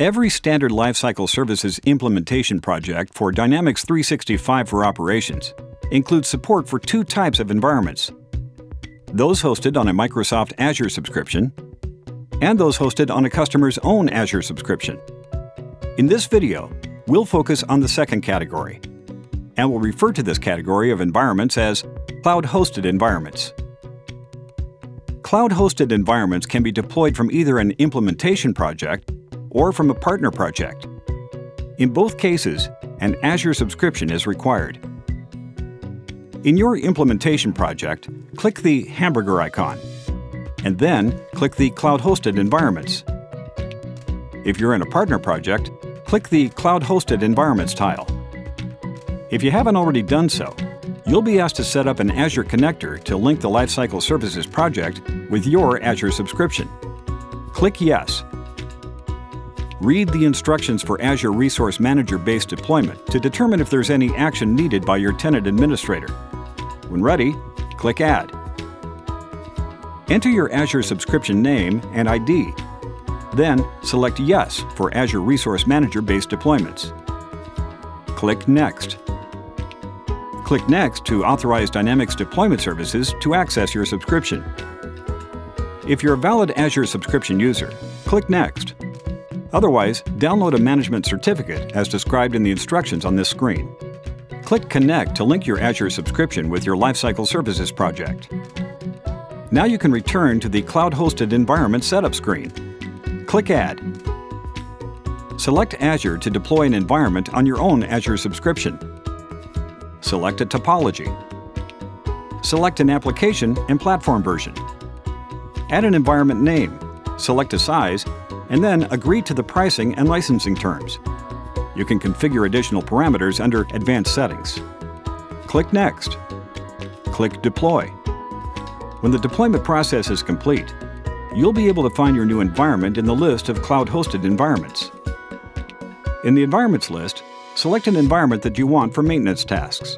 Every standard lifecycle services implementation project for Dynamics 365 for Operations includes support for two types of environments those hosted on a Microsoft Azure subscription and those hosted on a customer's own Azure subscription. In this video, we'll focus on the second category, and we'll refer to this category of environments as cloud-hosted environments. Cloud-hosted environments can be deployed from either an implementation project or from a partner project. In both cases, an Azure subscription is required. In your implementation project, click the hamburger icon, and then click the Cloud-Hosted Environments. If you're in a partner project, click the Cloud-Hosted Environments tile. If you haven't already done so, you'll be asked to set up an Azure connector to link the Lifecycle Services project with your Azure subscription. Click Yes Read the instructions for Azure Resource Manager-based deployment to determine if there's any action needed by your tenant administrator. When ready, click Add. Enter your Azure subscription name and ID. Then select Yes for Azure Resource Manager-based deployments. Click Next. Click Next to authorize Dynamics Deployment Services to access your subscription. If you're a valid Azure subscription user, click Next. Otherwise, download a management certificate as described in the instructions on this screen. Click Connect to link your Azure subscription with your Lifecycle Services project. Now you can return to the cloud-hosted environment setup screen. Click Add. Select Azure to deploy an environment on your own Azure subscription. Select a topology. Select an application and platform version. Add an environment name, select a size, and then agree to the pricing and licensing terms. You can configure additional parameters under Advanced Settings. Click Next. Click Deploy. When the deployment process is complete, you'll be able to find your new environment in the list of cloud-hosted environments. In the Environments list, select an environment that you want for maintenance tasks.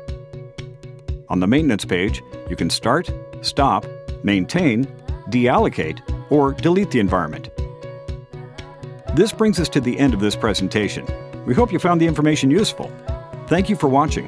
On the Maintenance page, you can start, stop, maintain, deallocate, or delete the environment. This brings us to the end of this presentation. We hope you found the information useful. Thank you for watching.